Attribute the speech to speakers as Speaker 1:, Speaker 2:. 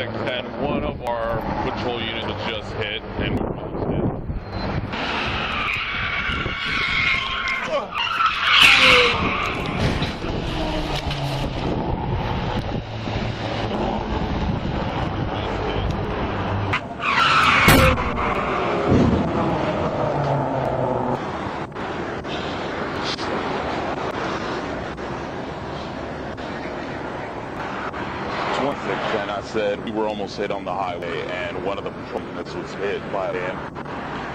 Speaker 1: Ten. One of our patrol units just hit, and and I said we were almost hit on the highway, and one of the performances was hit by him.